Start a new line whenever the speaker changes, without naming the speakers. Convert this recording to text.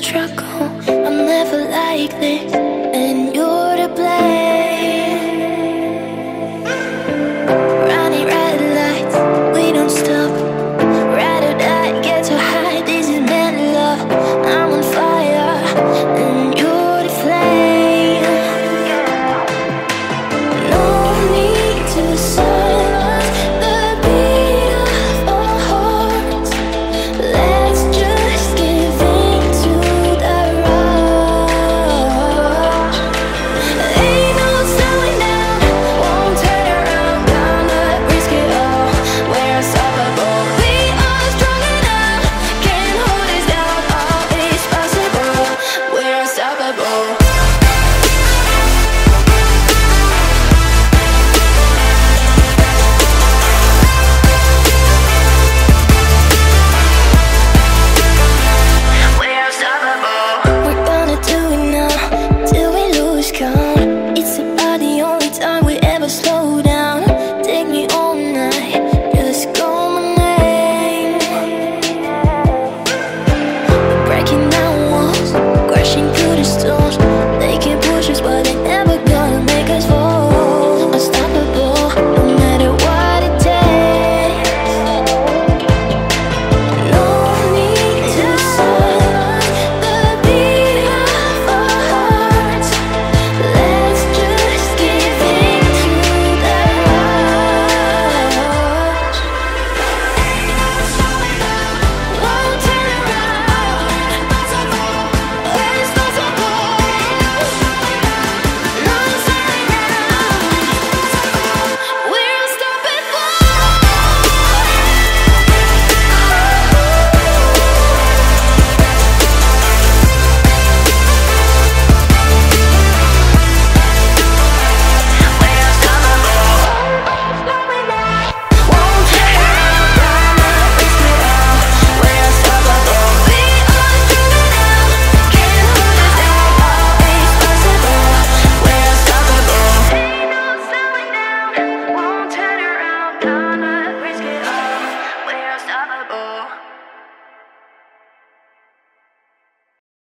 track go.